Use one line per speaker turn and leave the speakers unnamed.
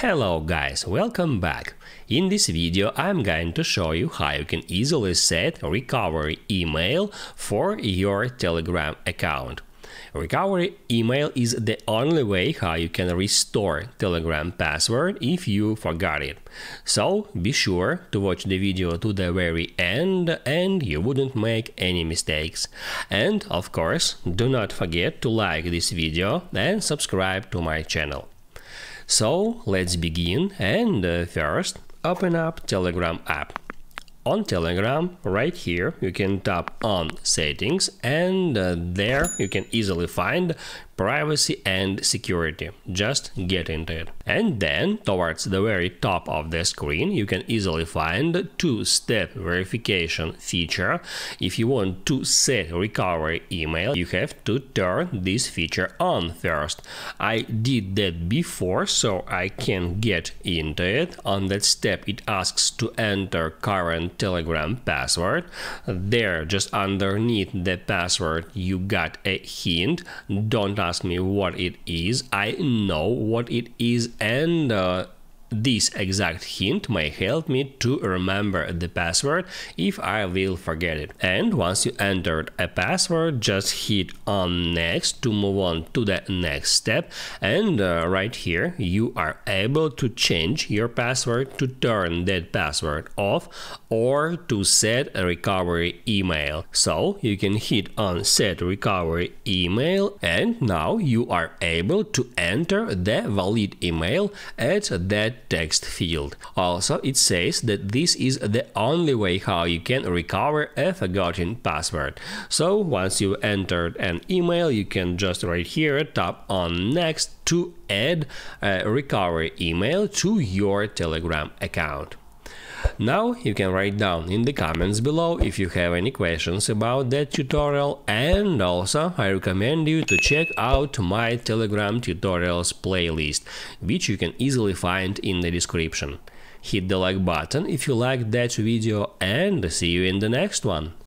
Hello guys, welcome back. In this video I'm going to show you how you can easily set recovery email for your Telegram account. Recovery email is the only way how you can restore Telegram password if you forgot it. So be sure to watch the video to the very end and you wouldn't make any mistakes. And of course, do not forget to like this video and subscribe to my channel. So let's begin and uh, first open up Telegram app. On Telegram, right here, you can tap on settings and uh, there you can easily find privacy and security. Just get into it. And then towards the very top of the screen you can easily find two-step verification feature. If you want to set recovery email you have to turn this feature on first. I did that before so I can get into it. On that step it asks to enter current telegram password. There just underneath the password you got a hint. Don't ask me what it is. I know what it is and uh, this exact hint may help me to remember the password if I will forget it. And once you entered a password, just hit on next to move on to the next step. And uh, right here, you are able to change your password to turn that password off or to set a recovery email. So you can hit on set recovery email and now you are able to enter the valid email at that text field. Also, it says that this is the only way how you can recover a forgotten password. So once you entered an email, you can just right here tap on next to add a recovery email to your Telegram account. Now you can write down in the comments below if you have any questions about that tutorial and also I recommend you to check out my Telegram tutorials playlist, which you can easily find in the description. Hit the like button if you liked that video and see you in the next one.